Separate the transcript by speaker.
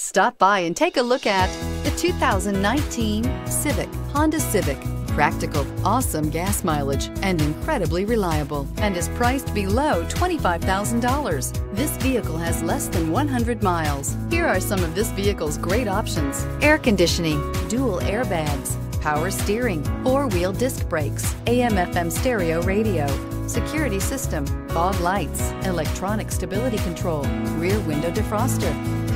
Speaker 1: Stop by and take a look at the 2019 Civic, Honda Civic. Practical, awesome gas mileage, and incredibly reliable, and is priced below $25,000. This vehicle has less than 100 miles. Here are some of this vehicle's great options. Air conditioning, dual airbags, power steering, four-wheel disc brakes, AM-FM stereo radio, security system, fog lights, electronic stability control, rear window defroster,